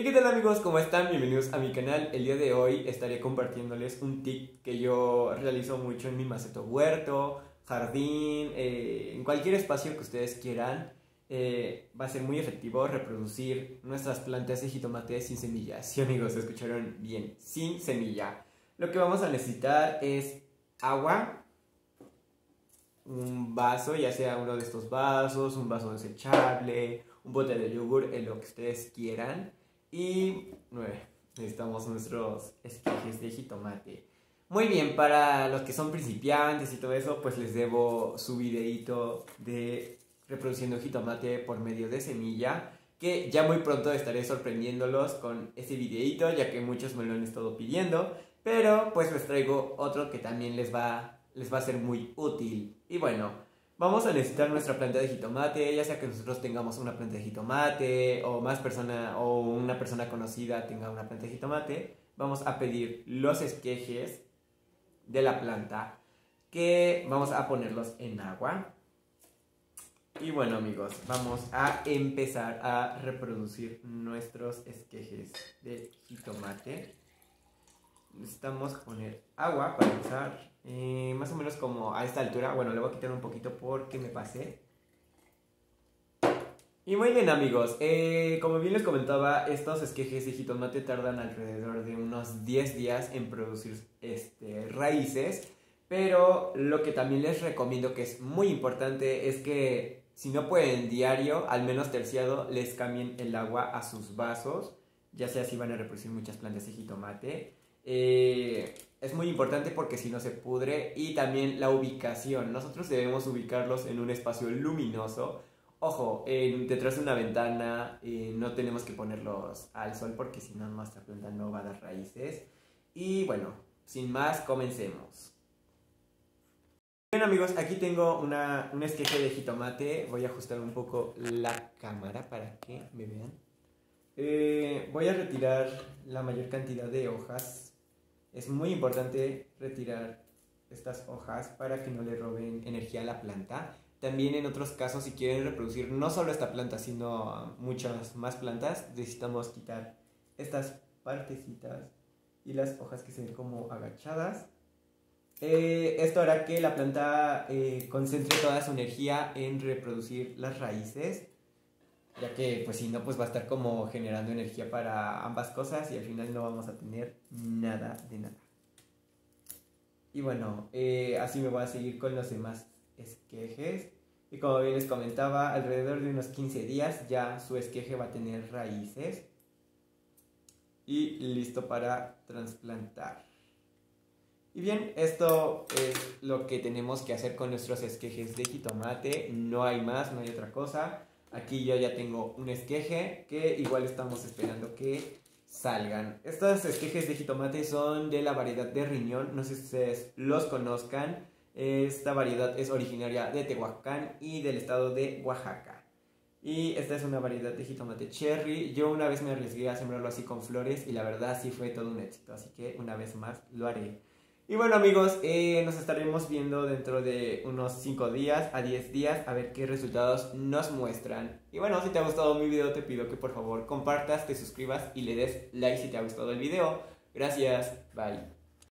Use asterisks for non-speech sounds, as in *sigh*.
Hey, ¿qué tal amigos? ¿Cómo están? Bienvenidos a mi canal. El día de hoy estaré compartiéndoles un tip que yo realizo mucho en mi maceto huerto, jardín, eh, en cualquier espacio que ustedes quieran. Eh, va a ser muy efectivo reproducir nuestras plantas de jitomate sin semilla. *laughs* Sí amigos, escucharon bien, sin semilla. Lo que vamos a necesitar es agua, un vaso, ya sea uno de estos vasos, un vaso desechable, un bote de yogur, en lo que ustedes quieran. Y necesitamos nuestros esquejes de jitomate. Muy bien, para los que son principiantes y todo eso, pues les debo su videito de reproduciendo jitomate por medio de semilla, que ya muy pronto estaré sorprendiéndolos con ese videito, ya que muchos me lo han estado pidiendo, pero pues les traigo otro que también les va, les va a ser muy útil. Y bueno, Vamos a necesitar nuestra planta de jitomate, ya sea que nosotros tengamos una planta de jitomate o más persona o una persona conocida tenga una planta de jitomate. Vamos a pedir los esquejes de la planta que vamos a ponerlos en agua. Y bueno amigos, vamos a empezar a reproducir nuestros esquejes de jitomate necesitamos poner agua para empezar. Eh, más o menos como a esta altura. Bueno, le voy a quitar un poquito porque me pasé. Y muy bien amigos, eh, como bien les comentaba, estos esquejes de jitomate tardan alrededor de unos 10 días en producir este, raíces. Pero lo que también les recomiendo que es muy importante es que si no pueden diario, al menos terciado, les cambien el agua a sus vasos. Ya sea si van a reproducir muchas plantas de jitomate. Eh, es muy importante porque si no se pudre y también la ubicación. Nosotros debemos ubicarlos en un espacio luminoso. Ojo, detrás de una ventana eh, no tenemos que ponerlos al sol porque si no nuestra planta no va a dar raíces. Y bueno, sin más, comencemos. Bien amigos, aquí tengo una, un esqueje de jitomate. Voy a ajustar un poco la cámara para que me vean. Eh, voy a retirar la mayor cantidad de hojas es muy importante retirar estas hojas para que no le roben energía a la planta. También en otros casos, si quieren reproducir no solo esta planta, sino muchas más plantas, necesitamos quitar estas partecitas y las hojas que se ven como agachadas. Eh, esto hará que la planta eh, concentre toda su energía en reproducir las raíces ya que pues si no pues va a estar como generando energía para ambas cosas y al final no vamos a tener nada de nada. Y bueno, eh, así me voy a seguir con los demás esquejes. Y como bien les comentaba, alrededor de unos 15 días ya su esqueje va a tener raíces y listo para trasplantar. Y bien, esto es lo que tenemos que hacer con nuestros esquejes de jitomate. No hay más, no hay otra cosa. Aquí yo ya tengo un esqueje que igual estamos esperando que salgan. Estos esquejes de jitomate son de la variedad de riñón, no sé si ustedes los conozcan. Esta variedad es originaria de Tehuacán y del estado de Oaxaca. Y esta es una variedad de jitomate cherry. Yo una vez me arriesgué a sembrarlo así con flores y la verdad sí fue todo un éxito. Así que una vez más lo haré. Y bueno amigos, eh, nos estaremos viendo dentro de unos 5 días a 10 días a ver qué resultados nos muestran. Y bueno, si te ha gustado mi video te pido que por favor compartas, te suscribas y le des like si te ha gustado el video. Gracias, bye.